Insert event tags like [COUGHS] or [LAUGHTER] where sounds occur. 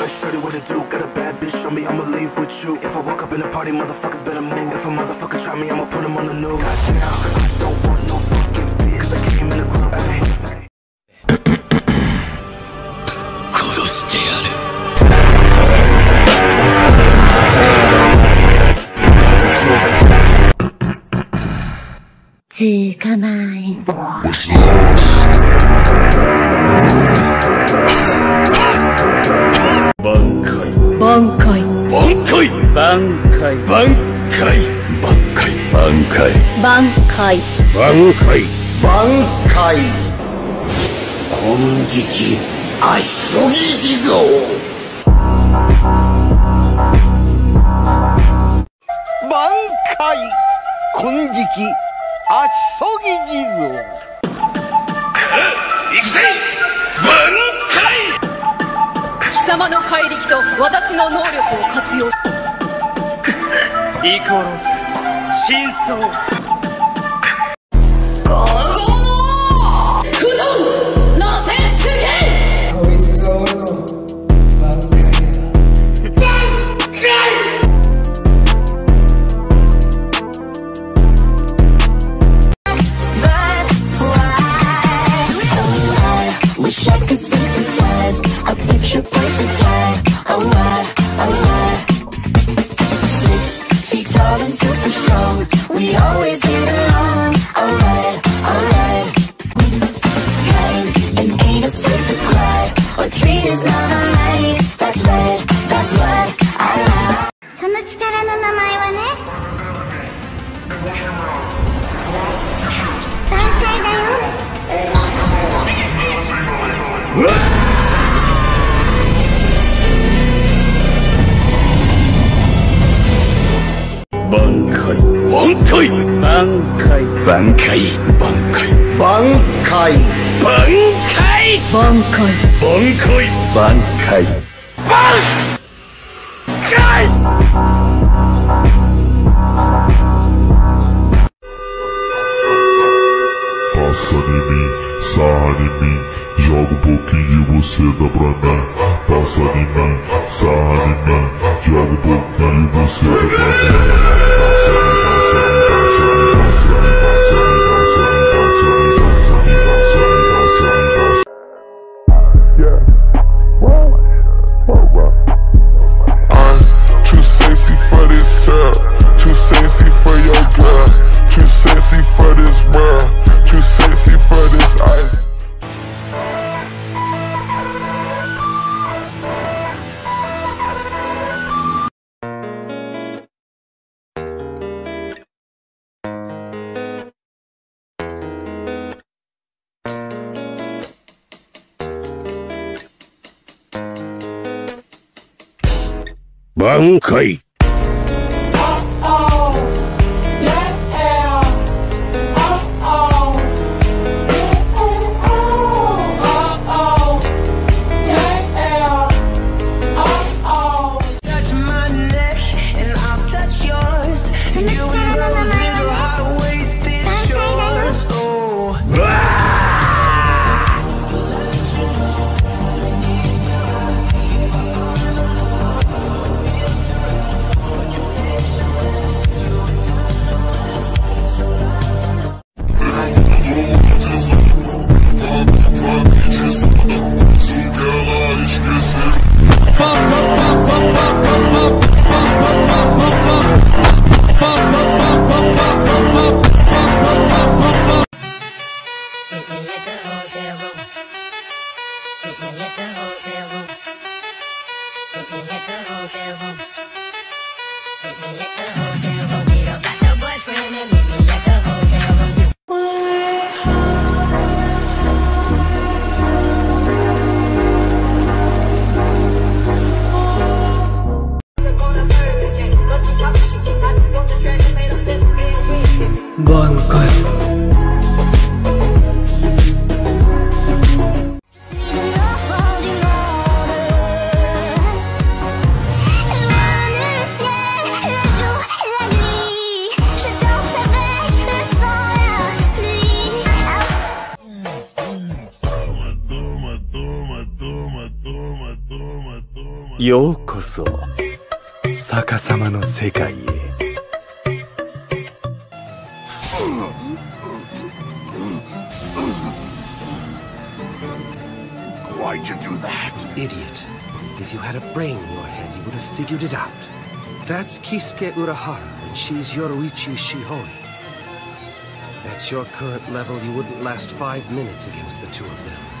Look, you what to do? Got a bad bitch on me, I'ma leave with you. If I walk up in a party, motherfuckers better move. If a motherfucker try me, I'ma put him on the news. Goddamn, I don't want no fucking bitch. I came in the club, ayy. [COUGHS] What's lost? 挽回。挽回。挽回。挽回。挽回。挽回。挽回。挽回。挽回。挽回。金色足そぎ地蔵挽回。金色足そぎ地蔵行くぜ様の怪力と私の能力を活用。[LAUGHS] イコロス真相。road We always get along Alright, alright Crying and ain't afraid to cry Or treat is not alright That's right, that's what I like その力の名前はね挽回だようわ挽回挽回挽回挽回挽回。挽回挽回挽回 Passa em mim, sarra em mim, joga um pouquinho de você dá pra mim. Passa em mim, sarra em mim, joga um pouquinho de você dá pra mim. 挽回。Thinking it's hotel room. Thinking it's hotel room. Thinking it's hotel room. Thinking it's a hotel room. You your boyfriend and me. ようこそ 逆さまの世界へ Why'd you do that? Idiot. If you had a brain in your head, you would have figured it out. That's Kisuke Urahara, and she's Yoruichi Shihoi. At your current level, you wouldn't last five minutes against the two of them.